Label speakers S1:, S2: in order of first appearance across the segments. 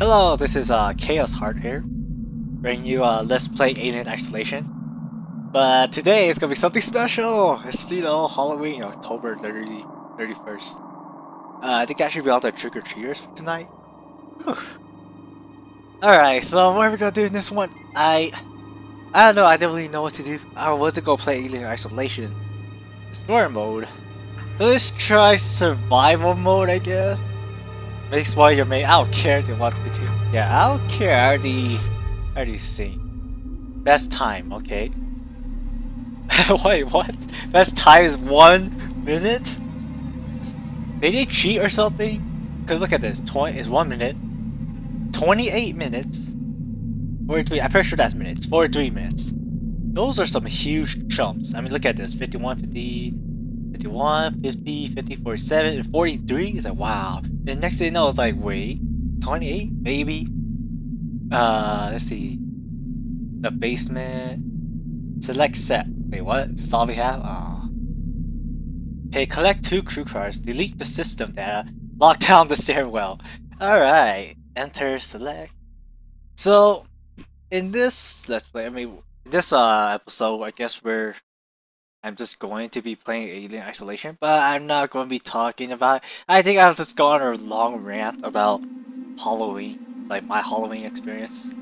S1: Hello, this is uh, Chaos Heart here, bringing you uh, Let's Play Alien Isolation. But today it's gonna be something special! It's, you know, Halloween, October 30, 31st. Uh, I think I should be all the trick-or-treaters tonight. Alright, so what are we gonna do in this one? I... I don't know, I don't really know what to do. I was going to play Alien Isolation. Story mode. Let's try survival mode, I guess. Makes while you're made. I don't care they want me to. Yeah, I don't care. I already, I already see. Best time, okay. Wait, what? Best time is one minute? They did cheat or something? Cause look at this. Twenty is one minute. Twenty-eight minutes. Forty-three. I'm pretty sure that's minutes. Forty-three minutes. Those are some huge chumps. I mean, look at this. 51, 50, 51, 50, 54, 7, and 43. It's like, wow. And next thing you know, it's like, wait, 28, maybe? Uh, let's see. The basement. Select set. Wait, what? That's all we have? Oh. Okay, collect two crew cars. Delete the system data. Lock down the stairwell. Alright. Enter, select. So, in this let's play, I mean, this uh episode, I guess we're I'm just going to be playing Alien Isolation, but I'm not going to be talking about it. I think I was just going on a long rant about Halloween, like my Halloween experience,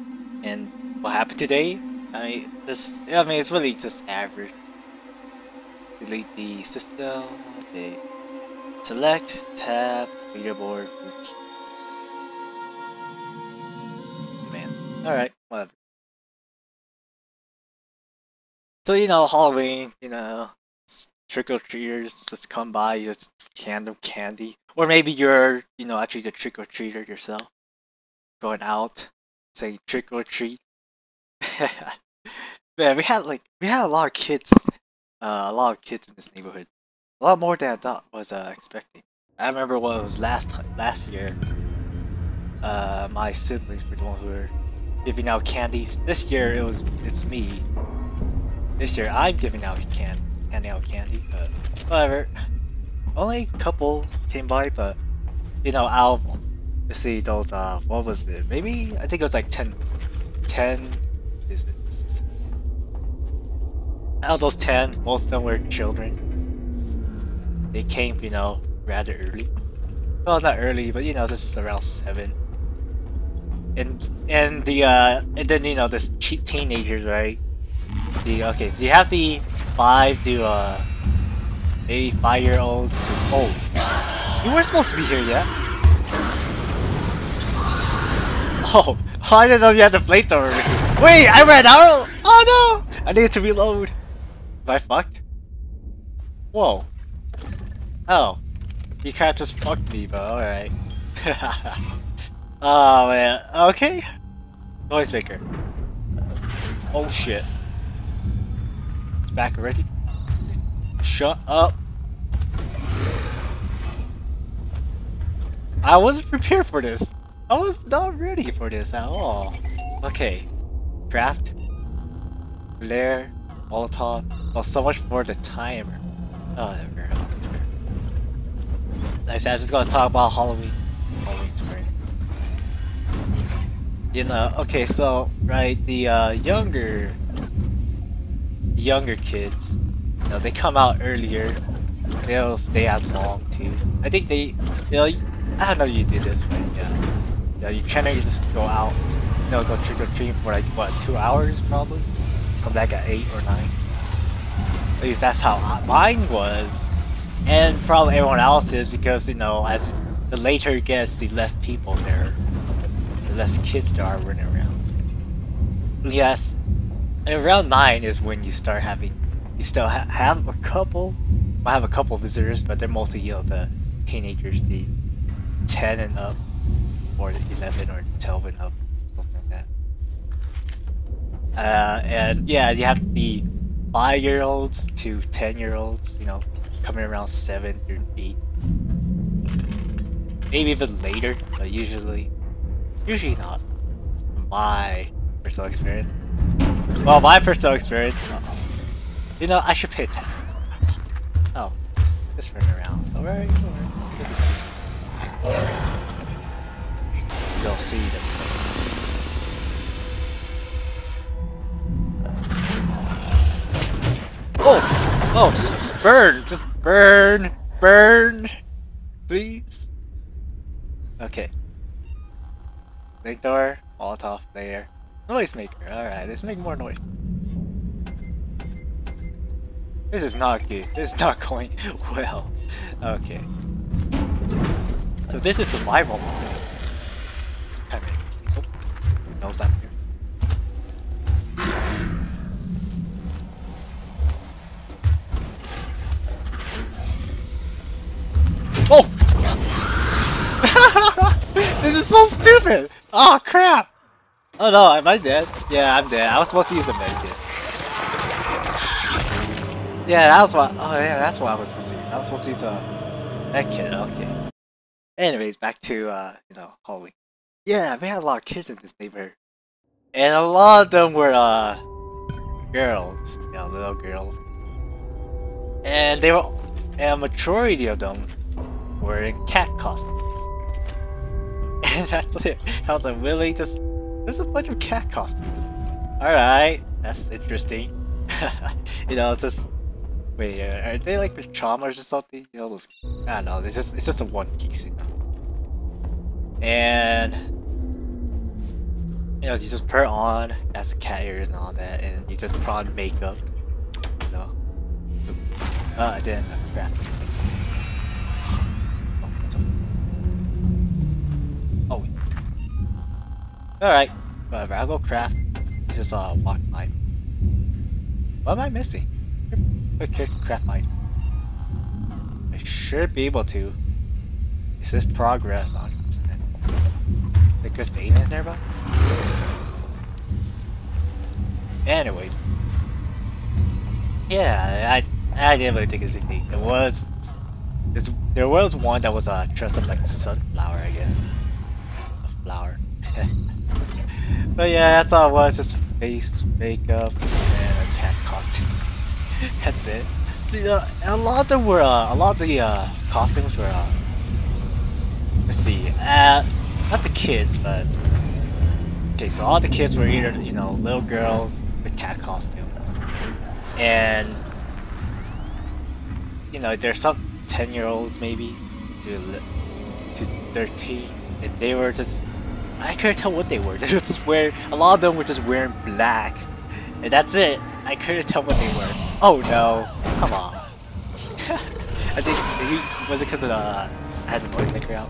S1: and what happened today. I mean, this, I mean, it's really just average. Delete the system, okay. Select, tab, leaderboard. Man, alright, whatever. So you know, Halloween, you know, trick or treaters just come by, you just hand them candy, or maybe you're, you know, actually the trick or treater yourself, going out, saying trick or treat. Man, we had like we had a lot of kids, uh, a lot of kids in this neighborhood, a lot more than I thought was uh, expecting. I remember what it was last last year. Uh, my siblings were the ones who were giving out candies. This year it was it's me this year I'm giving out can handing out candy, but whatever. Only a couple came by, but you know, let's see those uh what was it? Maybe I think it was like 10 10 visits. Out of those 10, most of them were children. They came, you know, rather early. Well not early, but you know, this is around seven. And and the uh and then you know this teenagers, right? The okay, so you have the five to uh maybe five year olds to oh you were supposed to be here yet. Oh, I didn't know you had the flamethrower. Wait, I ran out! Oh no! I needed to reload. Am I fucked? Whoa. Oh. You kinda just fucked me, but alright. oh man, okay. Noise maker. Oh shit back already? Shut up. I wasn't prepared for this. I was not ready for this at all. Okay. Draft. Blair. Molotov. Oh, so much for the timer. Oh, there I said I just gonna talk about Halloween. Halloween experience. You know, okay, so, right, the uh, younger younger kids, you know, they come out earlier. They'll stay out long too. I think they, you know, I don't know you do this, but yes. You know, you kind of just go out, you know, go trick or treat for like, what, two hours probably? Come back at 8 or 9. At least that's how mine was. And probably everyone else's because, you know, as the later it gets, the less people there, the less kids there are running around. Yes, and around 9 is when you start having, you still ha have a couple, I have a couple visitors, but they're mostly, you know, the teenagers, the 10 and up, or the 11 or 12 and up, something like that. Uh, and yeah, you have the 5 year olds to 10 year olds, you know, coming around 7 through 8. Maybe even later, but usually, usually not. My personal experience. Well, my personal experience. You know, I should pay attention. Oh, just running around. Alright, alright. This is. Go. see them. Oh! Oh, just, just burn! Just burn! Burn! Please? Okay. Big door, Molotov there. Noise maker, alright, let's make more noise. This is not good. This is not going well. Okay. So this is survival mode. It's kind of interesting. Oh, knows I'm here. Oh! this is so stupid! Oh crap! Oh no, am I dead? Yeah, I'm dead. I was supposed to use a medkit. Yeah, that was what. Oh yeah, that's what I was supposed to use. I was supposed to use a medkit. Okay. Anyways, back to uh, you know, Halloween. Yeah, we had a lot of kids in this neighborhood, and a lot of them were uh, girls. You know, little girls. And they were, and a majority of them were in cat costumes. And that's it. I was like, really? Just there's a bunch of cat costumes. All right, that's interesting. you know, just wait. Uh, are they like the traumas or something? You know, those. I don't know. It's just it's just a one piece. And you know, you just put on as cat ears and all that, and you just put on makeup. You know. Uh, then crap. Alright, whatever. I'll go craft. It's just uh walk mine. What am I missing? Quick kick craft mine. I should be able to. Is this progress on The Christina is nearby? Anyways. Yeah, I I didn't really think it's unique. It was there was one that was uh, dressed up like a sunflower, I guess. A flower. but yeah, that's all it was. Just face, makeup, and a cat costume. that's it. See, uh, a lot of them were, uh, a lot of the uh, costumes were, uh, let's see, uh, not the kids, but okay, so all the kids were either, you know, little girls with cat costumes, and you know, there's some 10 year olds maybe to, to 13 and they were just I couldn't tell what they were. They were just wearing a lot of them were just wearing black. And that's it. I couldn't tell what they were. Oh no. Come on. I think maybe was it because of the I had the noise maker out?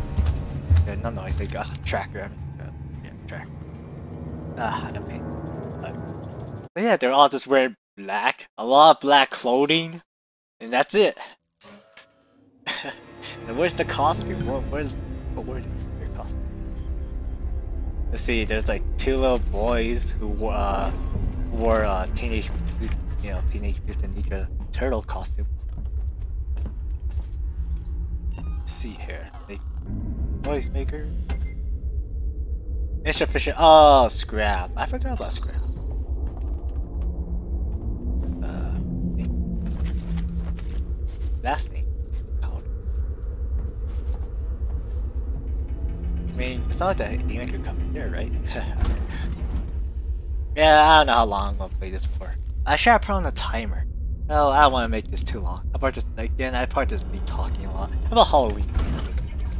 S1: Yeah, not noise maker. Tracker. Uh, yeah tracker. Ah don't pain but, but yeah they're all just wearing black. A lot of black clothing. And that's it. And where's the costume? What, where's where's? Let's see. There's like two little boys who uh wore uh teenage you know teenage mutant ninja turtle costumes. Let's see here. Make noise maker. Insufficient. Oh, scrap. I forgot about scrap. Uh, last name. I mean, it's not like that anyone could come here, right? yeah, I don't know how long I'll play this for. I should have put on a timer. No, I don't want to make this too long. I part just again, I part just be talking a lot. How about Halloween?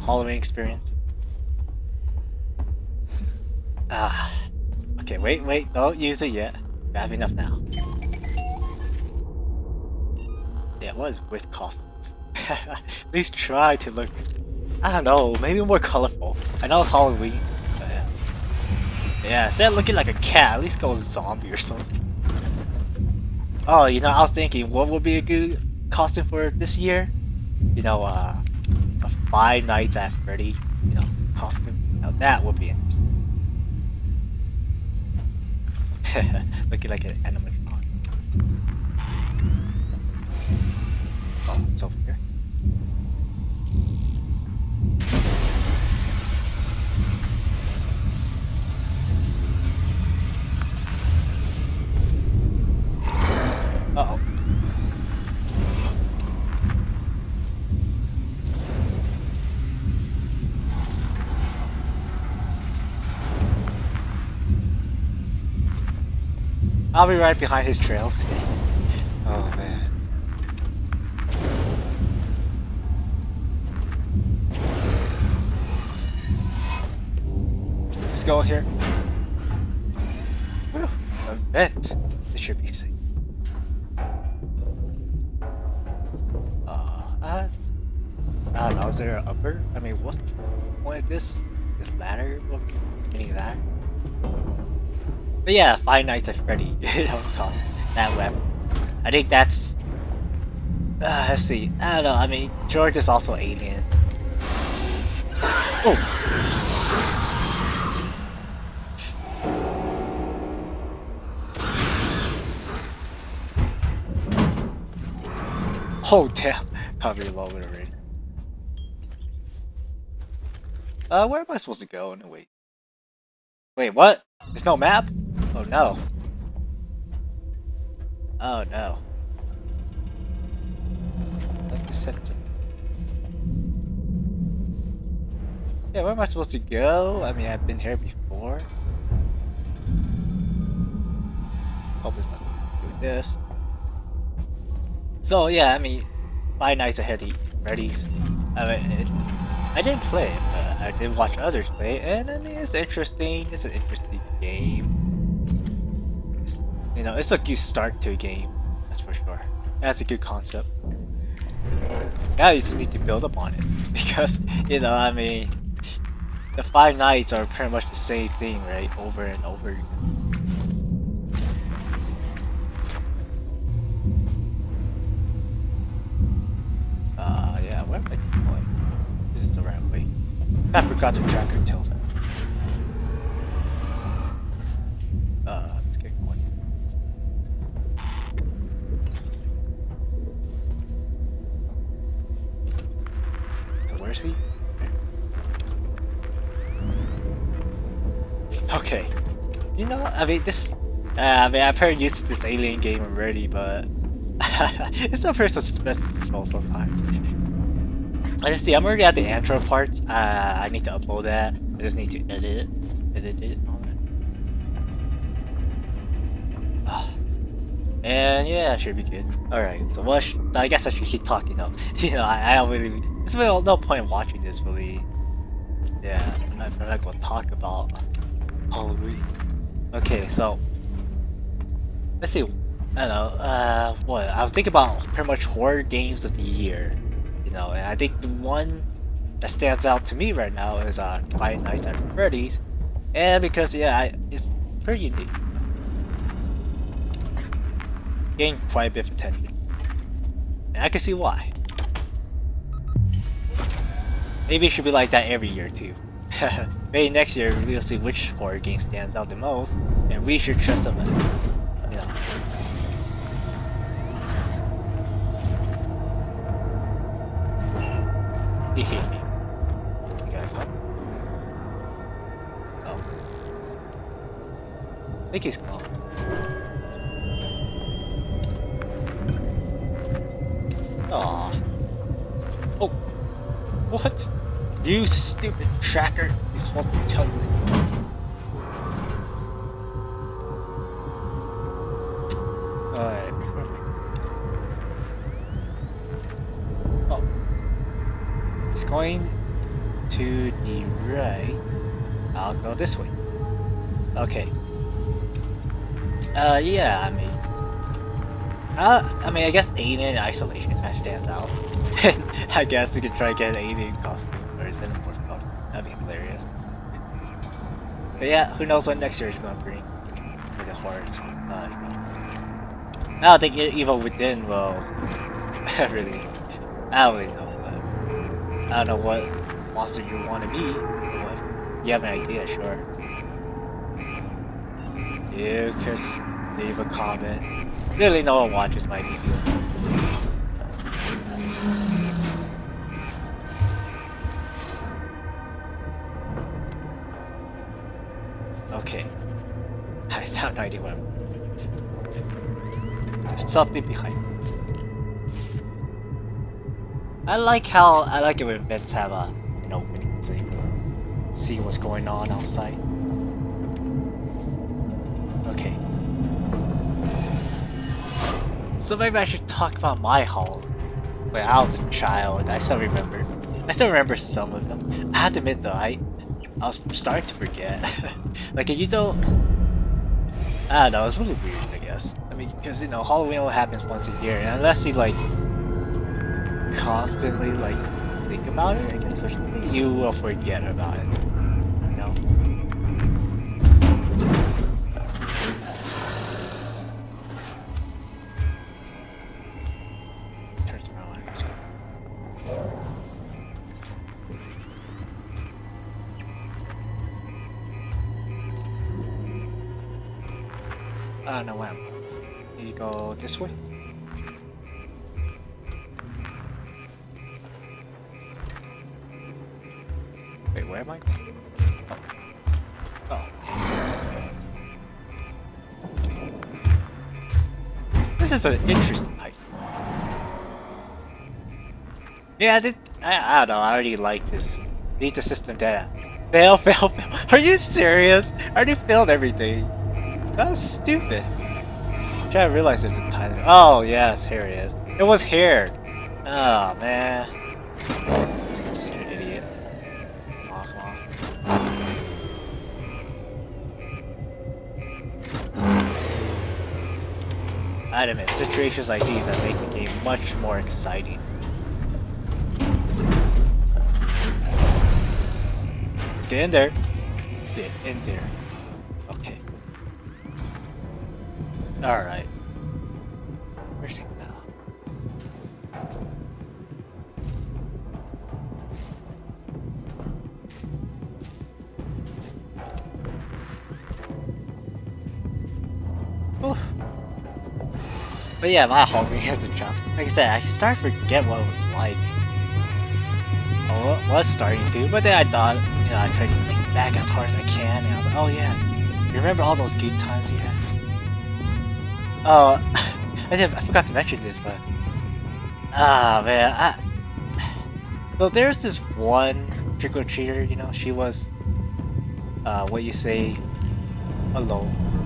S1: Halloween experience. Ah. Okay, wait, wait, don't use it yet. I have enough now. Yeah, what is with costumes? At least try to look I don't know, maybe more colorful. I know it's Halloween, but yeah, instead of looking like a cat, at least go zombie or something. Oh, you know, I was thinking, what would be a good costume for this year? You know, uh, a Five Nights at Freddy, you know, costume. Now that would be interesting. looking like an animatronic. Oh, it's Uh oh I'll be right behind his trails. oh man. Let's go here. Whew, a vent. This should be safe. I don't know, is there an upper? I mean, what's the point of this? This ladder? What, any of that? But yeah, Five Nights at Freddy, you know, that web. I think that's... Uh, let's see, I don't know, I mean, George is also Alien. Oh! Oh damn, can't reload it already. Uh, where am I supposed to go? No, wait. Wait, what? There's no map? Oh no. Oh no. Like the center. Yeah, where am I supposed to go? I mean, I've been here before. Hope it's nothing to do with this. So yeah, I mean, Five Nights at Freddy's. I mean, it, I didn't play it, but I did watch others play it, and I mean, it's interesting. It's an interesting game. It's, you know, it's a good start to a game. That's for sure. That's a good concept. Now you just need to build upon it because you know, I mean, the Five Nights are pretty much the same thing, right? Over and over. Uh, I forgot the tracker tells it. Uh, let's get. So where's he? Okay. You know, I mean, this... Uh, I mean, I've heard used to this alien game already, but... it's not very suspenseful sometimes. See, I'm already at the intro part. Uh, I need to upload that. I just need to edit it. Edit it and all that. And yeah, should be good. Alright, so what should, I guess I should keep talking though. you know, I, I don't really... There's really no point in watching this really. Yeah, I'm not gonna talk about Halloween. Okay, so... Let's see. I don't know, uh, what? I was thinking about pretty much horror games of the year. You know, and I think the one that stands out to me right now is uh, Five Nights at Freddy's. And because, yeah, I, it's pretty unique. Gained quite a bit of attention. And I can see why. Maybe it should be like that every year too. Maybe next year we'll see which horror game stands out the most, and we should trust them. He's. Aw. Oh. What? You stupid tracker. You're supposed to tell me. Uh, yeah, I mean... Uh, I mean, I guess Alien Isolation kind of stands out. I guess you could try to get Alien costume or a Xenomorph costume. That'd be hilarious. But yeah, who knows what next year is gonna bring for the horror. Uh, I don't think Evil Within will really. I don't really know, but I don't know what monster you want to be. But you have an idea, sure. You just leave a comment. Really, no one watches my video. Okay. I sound 91. There's something behind me. I like how I like it when vents have a, an opening can see what's going on outside. So maybe I should talk about my Halloween. When I was a child, I still remember. I still remember some of them. I have to admit though, I I was starting to forget. like you don't I don't know, it's really weird I guess. I mean because you know Halloween only happens once a year and unless you like constantly like think about it, I guess or you will forget about it. This is an interesting height. Yeah, I did. I, I don't know. I already like this. Beat the system data. Fail, fail, fail. Are you serious? I already failed everything. That's stupid. I'm trying to realize there's a timer. Oh, yes, here it is. It was here. Oh, man. Admit, situations like these that make the game much more exciting. Let's get in there. Get in there. Okay. Alright. But yeah, my homie has a jump. Like I said, I start to forget what it was like. I was starting to, but then I thought, you know, I tried to think back as hard as I can, and I was like, oh yeah, you remember all those good times we had? Oh, I did. I forgot to mention this, but ah man, I. Well, there's this one trick or treater. You know, she was, uh, what you say, alone.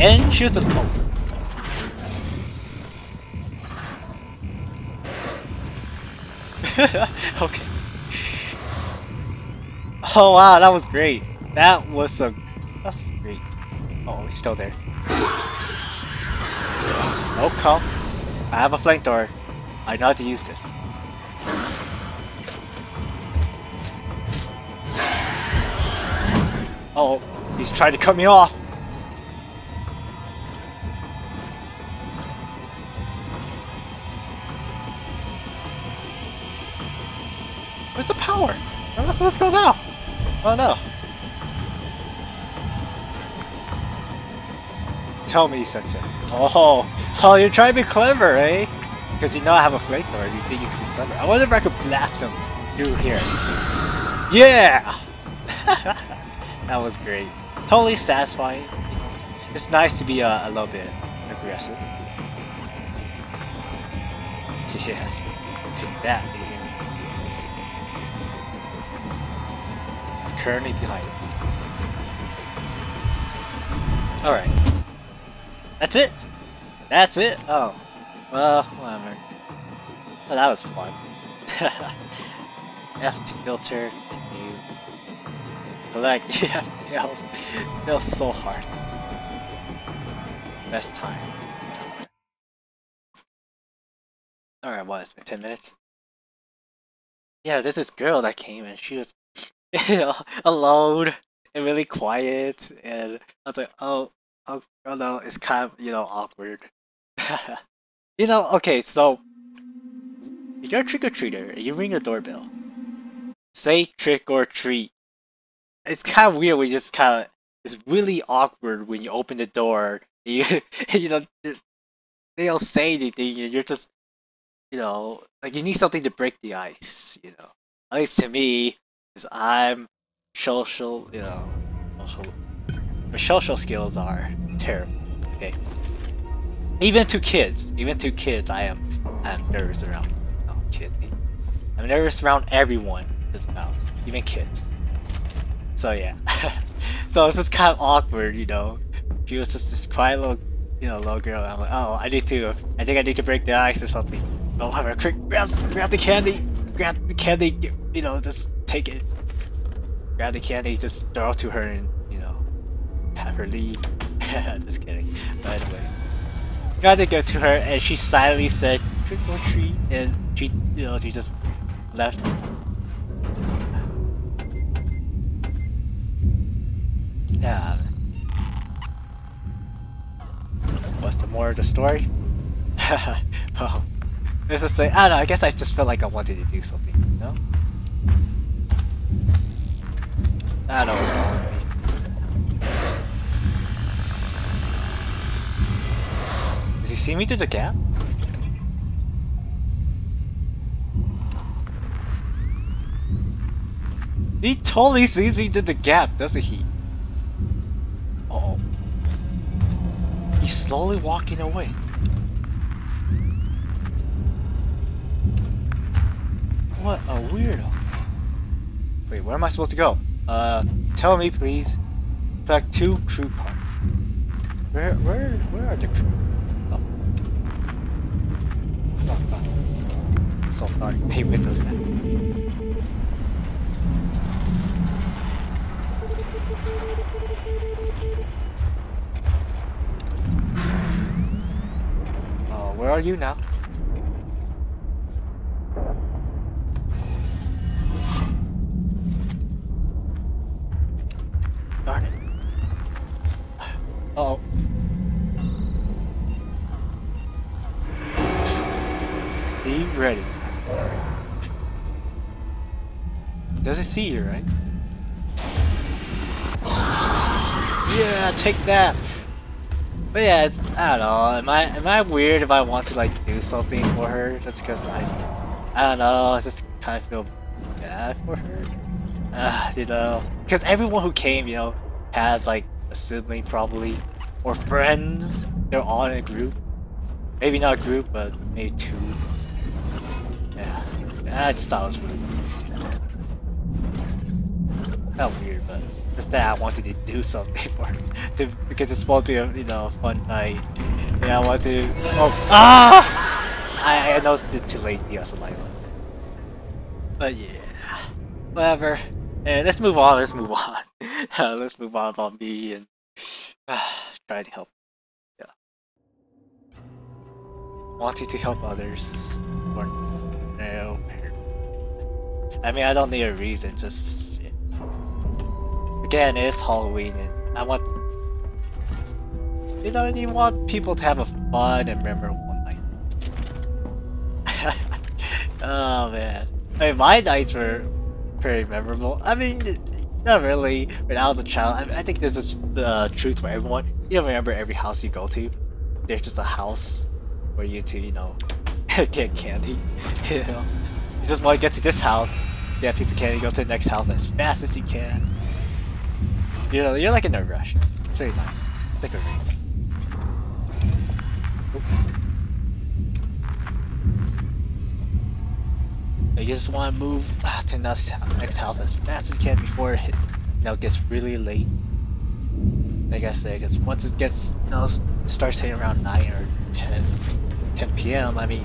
S1: And she was alone. okay. Oh wow, that was great. That was so. That's great. Oh, he's still there. Oh, come. I have a flank door. I know how to use this. Oh, he's trying to cut me off. Supposed to go now? Oh no. Tell me, Sensei. Oh, oh, you're trying to be clever, eh? Because you know I have a flamethrower, you think you can be clever. I wonder if I could blast him through here. Yeah! that was great. Totally satisfying. It's nice to be uh, a little bit aggressive. Yes. Take that, currently behind. Alright. That's it? That's it? Oh. Well, whatever. Well, that was fun. F to filter. Collect, yeah, yeah, feels so hard. Best time. Alright, what, it's been 10 minutes? Yeah, there's this girl that came and she was alone and really quiet and I was like, oh, oh, oh no, it's kind of, you know, awkward. you know, okay, so if you're a trick-or-treater and you ring the doorbell, say trick or treat. It's kind of weird when you just kind of, it's really awkward when you open the door you, you know, they don't say anything you're just, you know, like you need something to break the ice, you know. At least to me, because I'm social, you know, social, my social skills are terrible. Okay, even to kids, even to kids, I am, I'm nervous around. Oh, kid, I'm nervous around everyone, just about, even kids. So yeah, so it's just kind of awkward, you know, she was just this quiet little, you know, little girl. I'm like, oh, I need to, I think I need to break the ice or something. Oh, her quick, grab, grab the candy, grab the candy, you know, just take it. Grab the candy, just throw it to her and, you know, have her leave. just kidding. But anyway. Got to go to her and she silently said, trick or treat, and she, you know, she just left. Yeah. What's the more of the story? well, let's just say, I don't know, I guess I just felt like I wanted to do something, you know? I don't know what's wrong. Does he see me through the gap? He totally sees me through the gap, doesn't he? Uh oh. He's slowly walking away. What a weirdo. Wait, where am I supposed to go? Uh, tell me please. Fact two crew car. Where, where, where are the crew? Oh. Oh, oh. So sorry. Hey, Windows now. Oh, where are you now? Oh. Be ready. Does it see you, right? Yeah, take that! But yeah, it's I don't know. Am I am I weird if I want to like do something for her just because I I don't know. I just kind of feel bad for her. Uh, you know, because everyone who came, you know, has like a sibling probably or friends. They're all in a group. Maybe not a group, but maybe two. Yeah, I just thought it was weird. But just that I wanted to do something for to, because it's supposed to be a you know fun night. Yeah, I want to. Oh ah! I I know it's too late. Yes, light. But yeah, whatever. Yeah, let's move on. Let's move on. uh, let's move on about me and uh, try to help. Yeah, wanting to help others or no. I mean, I don't need a reason. Just yeah. again, it's Halloween, and I want you know, you want people to have a fun and memorable night. oh man, I mean, my nights were pretty memorable. I mean, not really. When I was a child, I, I think this is the truth for everyone. You remember every house you go to, there's just a house for you to, you know, get candy. You know, you just want to get to this house, get a piece of candy, go to the next house as fast as you can. You know, you're like in a rush. It's very nice. It's a race. You just want to move ah, to the next house as fast as you can before it you know, gets really late. Like I say, because once it gets, you know, starts hitting around 9 or 10, 10 p.m., I mean,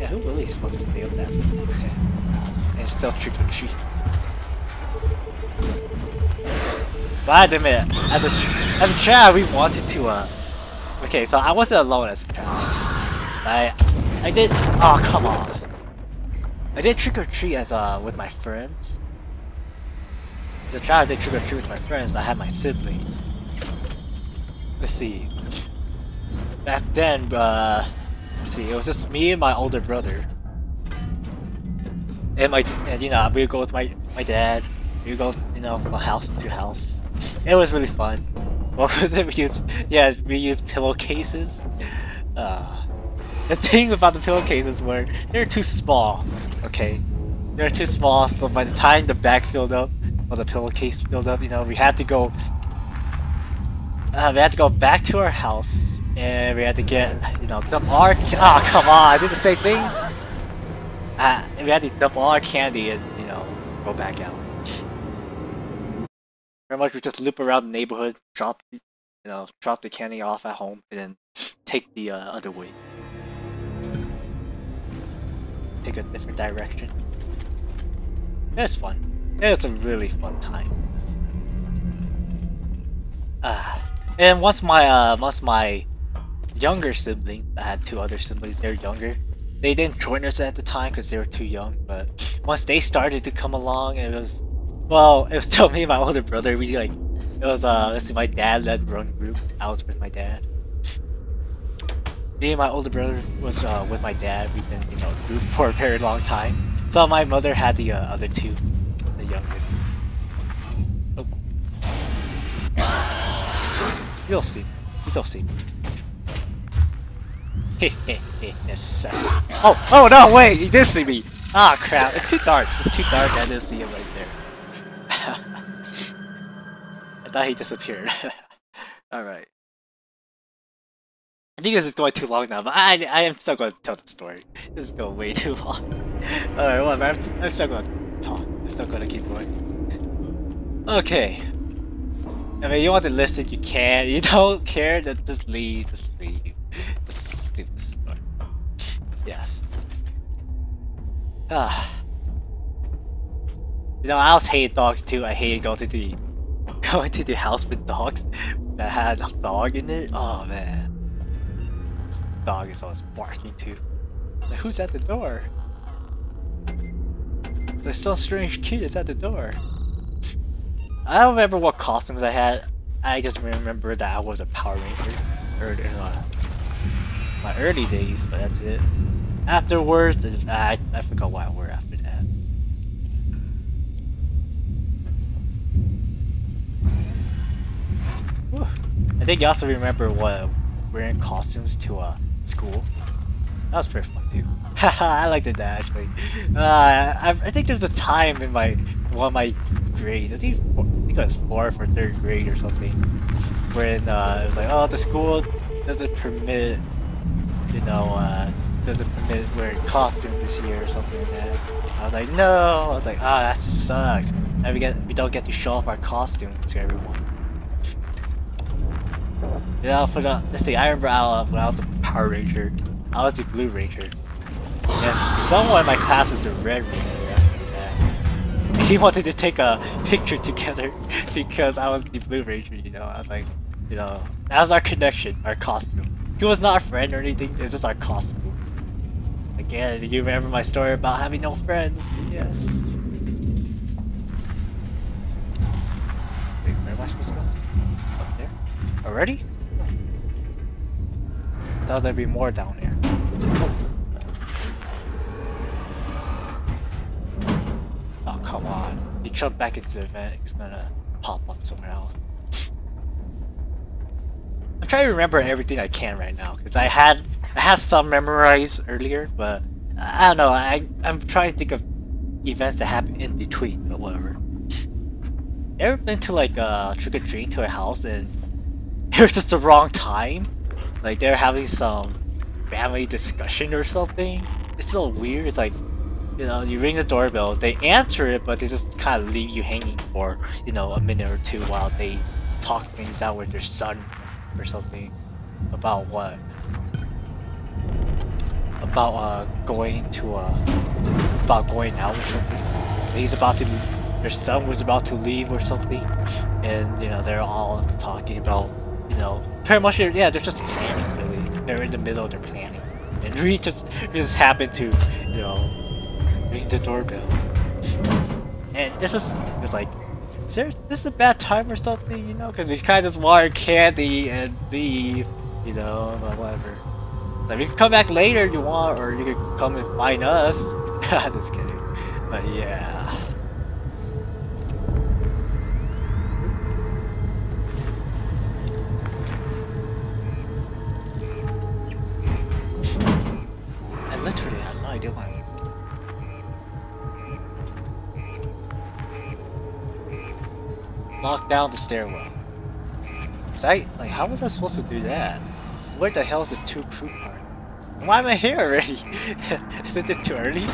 S1: yeah, who really is supposed to stay up that and still trick or treat? But I admit, as a, as a child, we wanted to, uh, okay, so I wasn't alone as a child. I, I did, oh, come on. I did trick or treat as uh with my friends. As a child, I did trick or treat with my friends, but I had my siblings. Let's see. Back then, uh, let's see, it was just me and my older brother. And my, and you know, we would go with my my dad. We would go, you know, from house to house. It was really fun. What was it? We used, yeah, we used pillowcases. Uh, the thing about the pillowcases were they're too small. Okay, they're too small. So by the time the bag filled up, or the pillowcase filled up, you know, we had to go. Uh, we had to go back to our house, and we had to get, you know, dump our. Ah, oh, come on! I did the same thing. Uh, we had to dump all our candy and, you know, go back out. Pretty much we just loop around the neighborhood, drop you know, drop the candy off at home and then take the uh, other way. Take a different direction. It's fun. It's a really fun time. Uh, and once my uh, once my younger sibling, I had two other siblings, they're younger. They didn't join us at the time because they were too young, but once they started to come along, it was, well, it was still me and my older brother. We like, it was, uh, let's see, my dad led run group. I was with my dad. Me and my older brother was uh, with my dad. We've been, you know, group for a very long time. So my mother had the uh, other two, the younger. Oh. You'll see. You'll see. yes. Oh, oh no, wait, he did see me. Ah, oh, crap, it's too dark. It's too dark. I didn't see him right there. I thought he disappeared. Alright. I think this is going too long now, but I, I am still going to tell the story. This is going way too long. Alright, whatever, I'm, I'm still going to talk. I'm still going to keep going. Okay. I mean, you want to listen, you can. You don't care, then just leave, just leave. This story. Yes. Ah. You know, I also hate dogs too. I hate going to the going to the house with dogs that had a dog in it. Oh man. Dog is always barking too. Like, who's at the door? There's some strange kid is at the door. I don't remember what costumes I had. I just remember that I was a Power Ranger. Or, uh, my early days, but that's it. Afterwards, I, I forgot what I wore after that. Whew. I think you also remember what wearing costumes to uh, school. That was pretty fun too. I liked it that actually. Uh, I, I think there's a time in my one of my grades. I think I think it was fourth or third grade or something, when uh, it was like, oh, the school doesn't permit you know, uh, doesn't permit wearing costume this year or something like that. I was like, no! I was like, ah, oh, that sucks. And we get we don't get to show off our costumes to everyone. You know, for the let's see, I remember uh, when I was a Power Ranger, I was the Blue Ranger. And someone in my class was the Red Ranger He wanted to take a picture together because I was the Blue Ranger, you know. I was like, you know, that was our connection, our costume. He was not a friend or anything, it's just our costume. Again, you remember my story about having no friends? Yes. Wait, where am I supposed to go? Up there? Already? Thought there'd be more down here. Oh. oh come on. You jump back into the event, it's gonna pop up somewhere else. I'm trying to remember everything I can right now because I had I had some memorized earlier, but I don't know. I I'm trying to think of events that happen in between, but whatever. Ever been to like a trick or treat to a house and it was just the wrong time? Like they're having some family discussion or something. It's so weird. It's like you know, you ring the doorbell, they answer it, but they just kind of leave you hanging for, you know, a minute or two while they talk things out with their son or something about what? About uh going to uh about going out or something. He's about to their son was about to leave or something and you know they're all talking about you know pretty much yeah they're just planning really they're in the middle they're planning and we just just happened to you know ring the doorbell and this is it's like is there, this is a bad time or something, you know? Because we kind of just wanted candy and leave, you know, but whatever. Like, we can come back later if you want, or you can come and find us. just kidding. But yeah. down the stairwell. Cause I, like, how was I supposed to do that? Where the hell is the two crew part? Why am I here already? is it too early?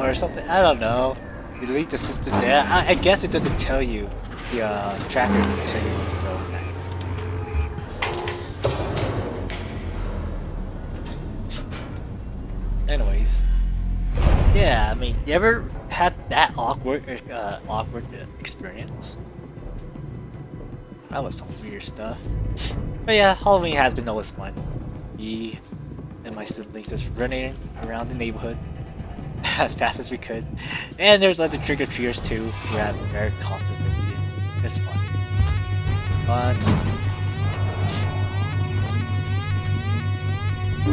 S1: Or something? I don't know. Delete the system there. I, I guess it doesn't tell you. The uh, tracker doesn't tell you what to go with that. Anyways. Yeah, I mean, you ever had that awkward, uh, awkward uh, experience? That was some weird stuff. But yeah, Halloween has been always fun. Me and my siblings just running around the neighborhood as fast as we could. And there's other trick-or-treaters too who have very costumes than we did. It's fun. Fun.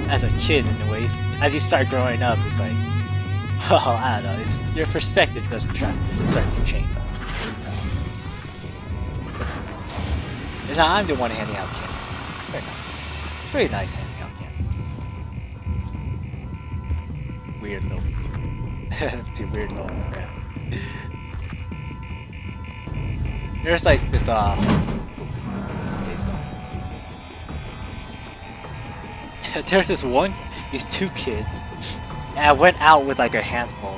S1: As a kid, in a way, as you start growing up, it's like, oh, I don't know, it's, your perspective doesn't try, start to change. And I'm the one handing out candy. Very nice. Very nice handing out candy. Weird little... Too weird little crap. There's like this, uh... There's this one, these two kids, and I went out with like a handful.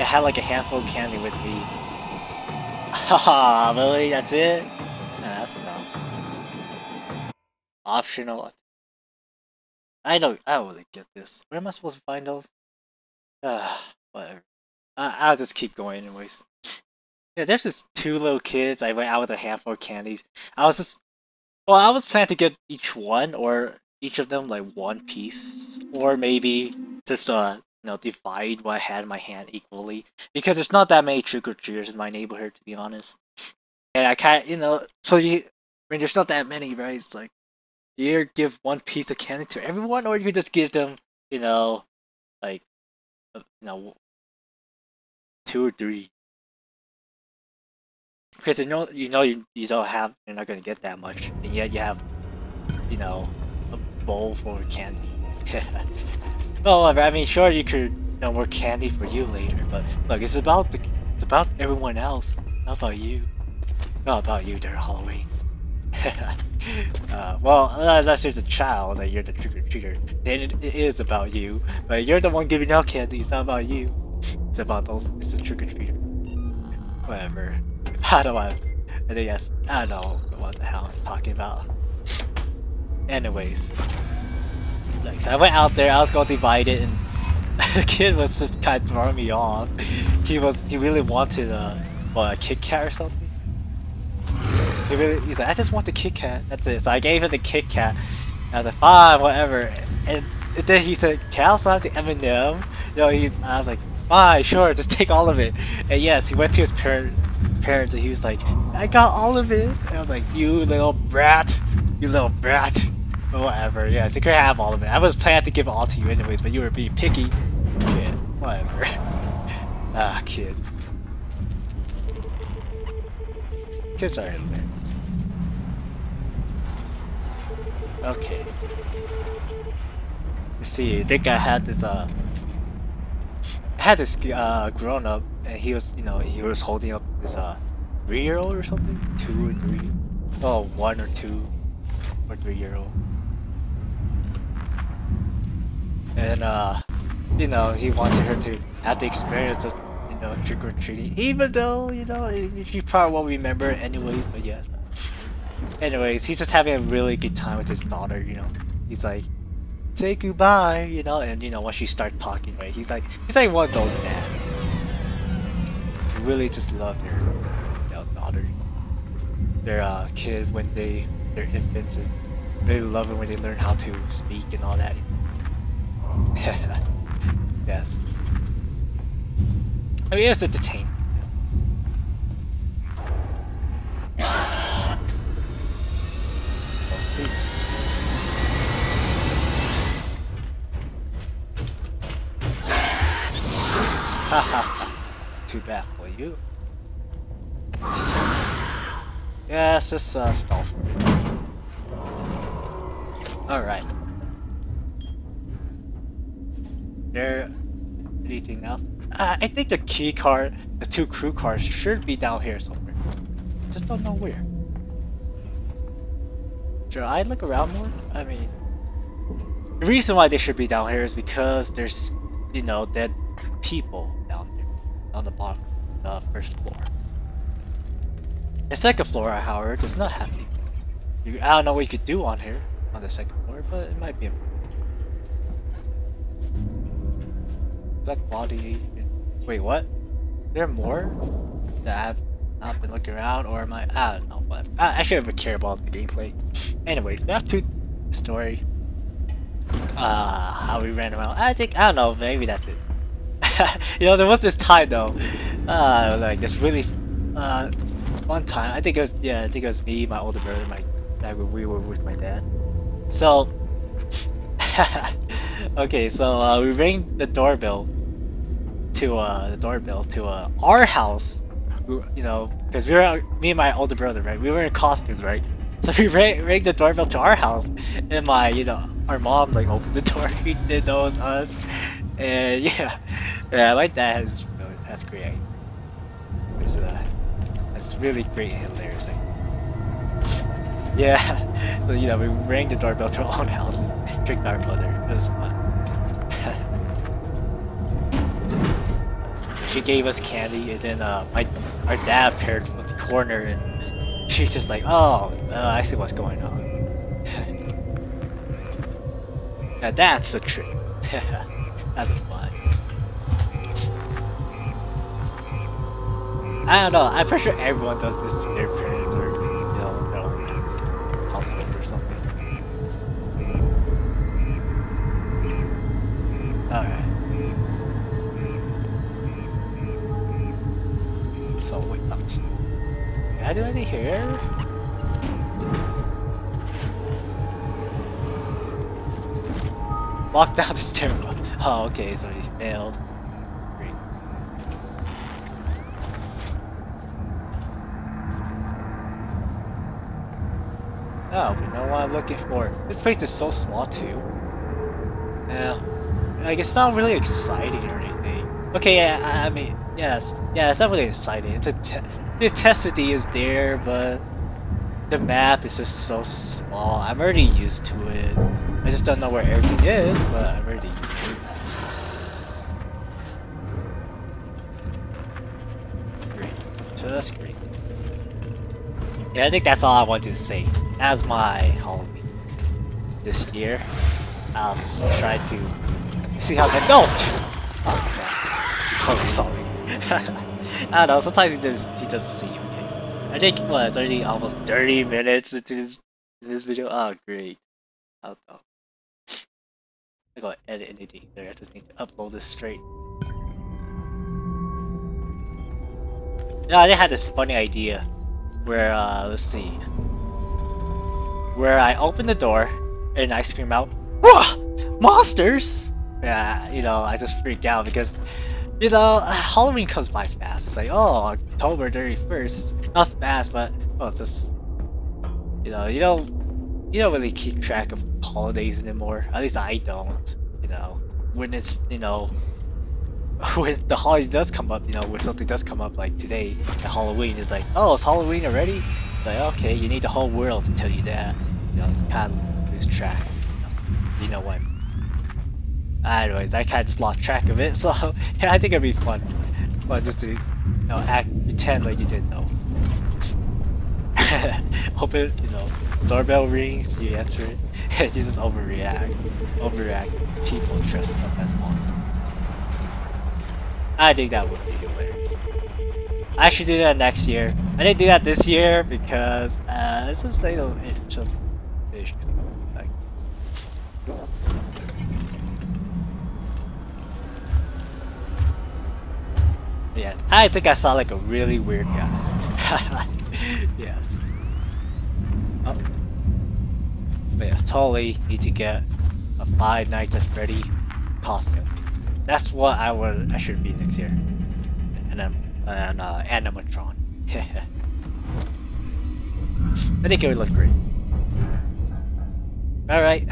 S1: It had like a handful of candy with me. Haha, really? That's it? Dumb. Optional. I don't. I don't really get this. Where am I supposed to find those? Uh, whatever. I, I'll just keep going anyways. Yeah, there's just two little kids. I went out with a handful of candies. I was just. Well, I was planning to get each one or each of them like one piece, or maybe just uh you know divide what I had in my hand equally because there's not that many trick or treaters in my neighborhood to be honest. And I kind of, you know, so you, I mean, there's not that many, right? It's like, you either give one piece of candy to everyone, or you just give them, you know, like, uh, you know, two or three. Because you know, you know, you, you don't have, you're not gonna get that much, and yet you have, you know, a bowl full of candy. well, I mean, sure, you could, you know, more candy for you later, but look, it's about the, it's about everyone else, not about you. Not about you during Halloween. uh, well, unless you're the child and you're the trick-or-treater, then it, is about you. But you're the one giving out candy, it's not about you. It's about those, it's the trick-or-treater. Whatever. I don't want, I think yes, I don't know what the hell I'm talking about. Anyways. Like, I went out there, I was to divide it, and the kid was just kind of throwing me off. He was, he really wanted a, what, a Kit Kat or something? He really, he's like, I just want the Kit Kat. That's it. So I gave him the Kit Kat. I was like, fine, whatever. And, then he said, can I also have the M&M? You know, he's, I was like, fine, sure, just take all of it. And yes, he went to his parent, parents and he was like, I got all of it. And I was like, you little brat, you little brat. But whatever, yes, you could have all of it. I was planning to give it all to you anyways, but you were being picky. Yeah, whatever. ah, kids. Kids are hilarious. Okay. You see, I think I had this uh had this uh grown up and he was you know, he was holding up this uh three year old or something? Two or three. Oh, one or two or three year old. And uh you know, he wanted her to have the experience of know, trick or treating. Even though, you know, she probably won't remember anyways, but yes. Anyways, he's just having a really good time with his daughter, you know. He's like, say goodbye, you know, and you know, once she starts talking, right, he's like, he's like one of those dads. Really just love their, you know, daughter. Their uh, kid when they, they're infants and really love it when they learn how to speak and all that. yes. I mean, it's entertaining. We'll see. Haha. Too bad for you. Yeah, it's just uh, stall. Alright. There anything else? Uh, I think the key card, the two crew cars should be down here somewhere. Just don't know where. Should I look around more? I mean, the reason why they should be down here is because there's, you know, dead people down there on the bottom, the first floor. The second floor, however, does not have I don't know what you could do on here on the second floor, but it might be. Black body. Wait, what? There more that I've not been looking around, or am I? I don't know. I, I should have care about the gameplay. Anyways, back to the story. Uh, how we ran around. I think I don't know. Maybe that's it. you know, there was this time though. Uh, like this really uh one time. I think it was yeah. I think it was me, my older brother, my dad. We were with my dad. So okay, so uh, we rang the doorbell to uh the doorbell to uh our house. You know, because we were me and my older brother, right? We were in costumes, right? So we rang, rang the doorbell to our house, and my you know our mom like opened the door. He it was us, and yeah, yeah, like that is that's great. It's, uh, that's really great and hilarious. Like, yeah, so you know we rang the doorbell to our own house and tricked our mother. It was fun. She gave us candy, and then uh, my our dad appeared with the corner, and she's just like, "Oh, uh, I see what's going on." now that's a trick. that's fun. I don't know. I'm pretty sure everyone does this to their parents Anything here? Walk down the stairwell. Oh, okay, so he failed. Great. Oh, we know what I'm looking for. This place is so small too. Yeah, like it's not really exciting or anything. Okay, yeah, I, mean, yes, yeah, it's not really exciting. It's a the necessity is there, but the map is just so small. I'm already used to it. I just don't know where everything is, but I'm already used to it. Great. Just great. Yeah, I think that's all I wanted to say. As my Halloween this year, I'll try to see how next. Oh! Oh, sorry. I don't know. Sometimes he does. He doesn't see you. Okay. I think what it's already almost 30 minutes into this this video. Oh, great. I'll, I'll, I gotta edit anything there. I just need to upload this straight. Yeah, I had this funny idea where uh, let's see, where I open the door and I scream out, "Whoa, monsters!" Yeah, you know, I just freak out because you know, Halloween comes by fast. It's like, oh, October 31st. Not fast, but, well, it's just, you know, you don't, you don't really keep track of holidays anymore. At least I don't, you know. When it's, you know, when the holiday does come up, you know, when something does come up like today, the Halloween, is like, oh, it's Halloween already? It's like, okay, you need the whole world to tell you that. You know, you kind of lose track. You know, you know what Anyways, I kind of just lost track of it, so yeah, I think it'd be fun. But just to, you know, act, pretend like you didn't know. Hope it, you know, doorbell rings, you answer it, and you just overreact. Overreact. People dressed up as monsters. I think that would be hilarious. I should do that next year. I didn't do that this year because, uh, it's just, like, it's just Yeah, I think I saw like a really weird guy. yes. Oh. But yes, totally need to get a Five Nights at Freddy costume. That's what I would I should be next year. And then and uh, animatron. I think it would look great. All right.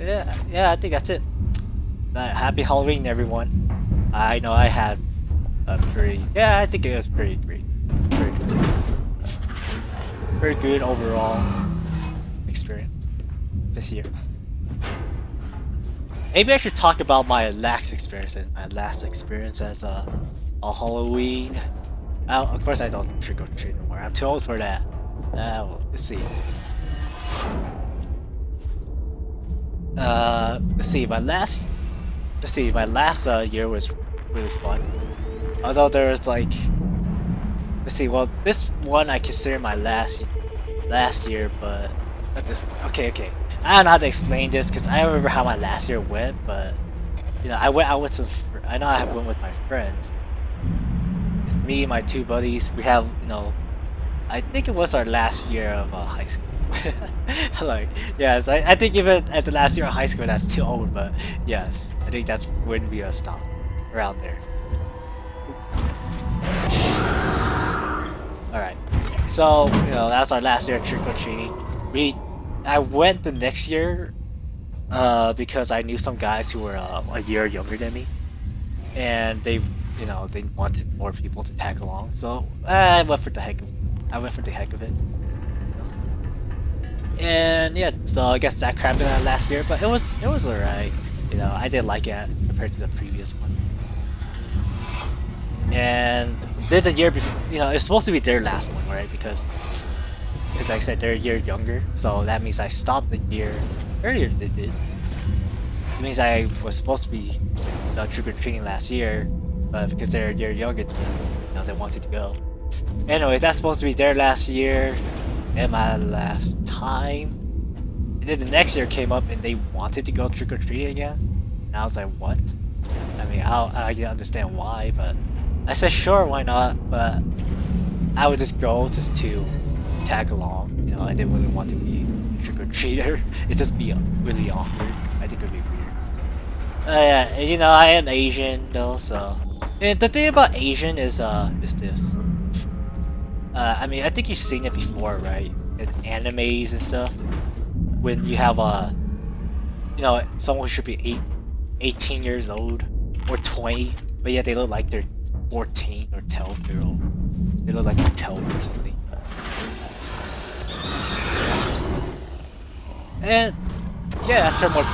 S1: Yeah, yeah, I think that's it. Uh, happy Halloween, everyone. I know I had a pretty, yeah, I think it was pretty great. Pretty good. Pretty good overall experience this year. Maybe I should talk about my last experience and my last experience as a, a Halloween. Uh, of course, I don't trick or treat anymore. I'm too old for that. Uh, well, let's see. Uh, let's see. My last let's see, my last uh, year was really fun. Although there was like, let's see, well, this one I consider my last last year, but not this one. Okay, okay. I don't know how to explain this because I don't remember how my last year went, but you know, I went out with some. I know I went with my friends. It's me and my two buddies. We have, you know, I think it was our last year of uh, high school. like, yes, I, I think even at the last year of high school, that's too old, but yes, I think that's when we uh, stop around there. Alright, so, you know, that's our last year of trick-or-treating. We, I went the next year uh, because I knew some guys who were uh, a year younger than me. And they, you know, they wanted more people to tag along, so I went for the heck of I went for the heck of it. And yeah, so I guess that crapped out last year, but it was it was alright. You know, I did like it compared to the previous one. And then the year before, you know, it's supposed to be their last one, right? Because, because like I said, they're a year younger, so that means I stopped the year earlier than they did. It means I was supposed to be done trick or treating last year, but because they're a year younger, you know, they wanted to go. Anyway, that's supposed to be their last year and my last time. And then the next year came up and they wanted to go trick or treating again. And I was like, what? I mean, I, I didn't understand why, but I said, sure, why not? But I would just go just to tag along. You know, I didn't really want to be trick or treater. It'd just be really awkward. I think it'd be weird. Uh, yeah, you know, I am Asian though, so. And the thing about Asian is, uh, is this. Uh, I mean, I think you've seen it before, right? In animes and stuff. When you have a, you know, someone who should be eight, 18 years old or 20, but yet they look like they're 14 or 12 year old. They look like they're 12 or something. And yeah, that's pretty much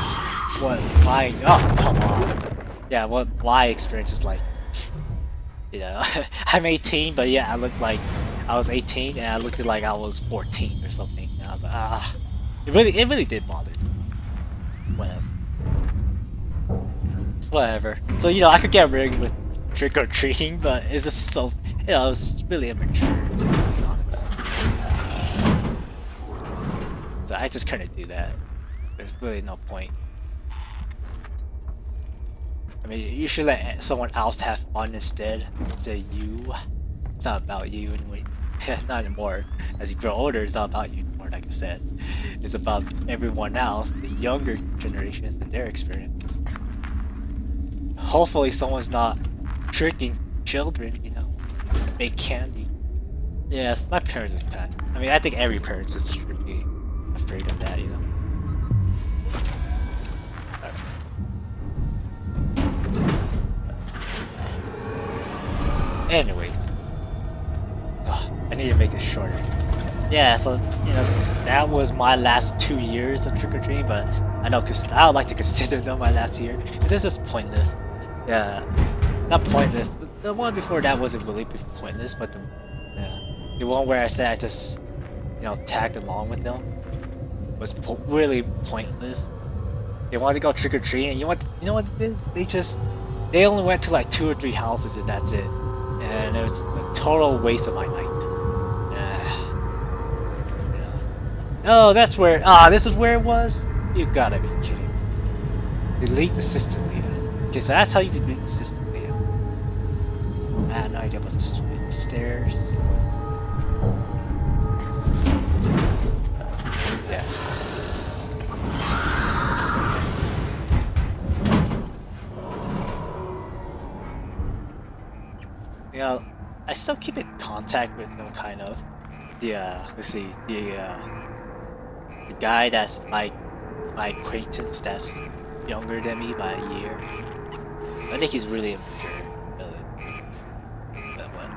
S1: what my oh come on. Yeah, what my experience is like. You know, I'm 18, but yeah, I look like I was 18 and I looked like I was 14 or something. And I was like, ah, it really, it really did bother me. Whatever. Whatever. So you know, I could get rid with trick or treating, but it's just so, you know, it's really immature. I just couldn't do that. There's really no point. I mean, you should let someone else have fun instead, of you. It's not about you anyway. not anymore. As you grow older, it's not about you anymore, like I said. It's about everyone else, the younger generations and their experience. Hopefully someone's not tricking children, you know, make candy. Yes, my parents are bad. I mean, I think every parent is really afraid of that, you know. Anyways. I need to make this shorter. Yeah, so, you know, that was my last two years of trick-or-treating, but I know, cause I would like to consider them my last year. This is pointless. Yeah, not pointless. The, the, one before that wasn't really pointless, but the, yeah, the one where I said I just, you know, tagged along with them was po really pointless. They wanted to go trick-or-treating, you, want, you know what they? They just, they only went to like two or three houses and that's it and it was a total waste of my night. Oh, that's where. Ah, this is where it was. You gotta be kidding. Delete the system data. So that's how you delete the system. I have no idea about the stairs. Yeah. know, I still keep in contact with them, kind of. The, uh, let's see, the, uh, the guy that's my, my acquaintance that's younger than me by a year. I think he's really immature, really. But what?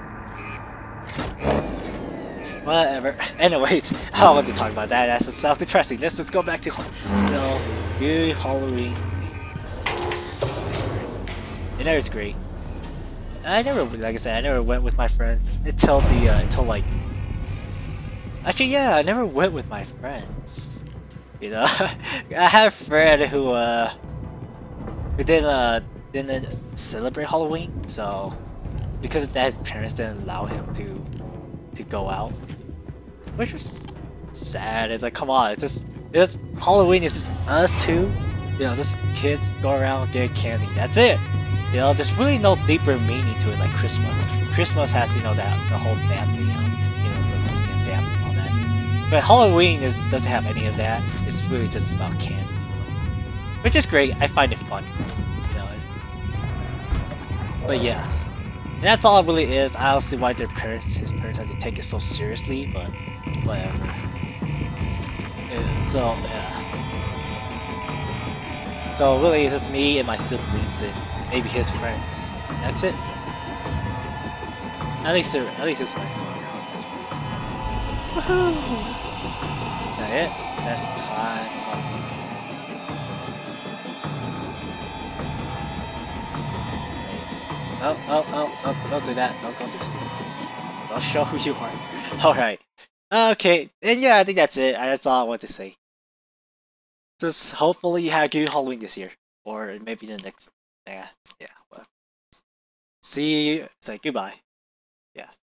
S1: Whatever. Anyways, I don't want to talk about that. That's self-depressing. Let's just go back to, you know, Halloween. You know, it's great. I never, like I said, I never went with my friends until the, uh, until like, actually, yeah, I never went with my friends. You know, I had a friend who, uh, we didn't uh didn't celebrate Halloween, so because of that, his parents didn't allow him to to go out, which was sad. It's like, come on, it's just it's Halloween. It's just us two, you know, just kids go around get candy. That's it. You know, there's really no deeper meaning to it like Christmas. Christmas has you know that the whole family, you know, you know the family and all that. But Halloween is doesn't have any of that. It's really just about candy, which is great. I find it fun. You know, but yes. And that's all it really is. I don't see why their parents, his parents had to take it so seriously, but whatever. So, yeah. So really it's just me and my siblings and maybe his friends. That's it. At least at least it's nice going around. That's pretty. Woohoo! Is that it? That's time. Oh, oh, oh, oh, don't do that. Don't go to Steam. I'll show who you are. Alright. Okay, and yeah, I think that's it. That's all I want to say. Just hopefully you have a good Halloween this year. Or maybe the next. Yeah, yeah, well. See you. Say goodbye. Yes.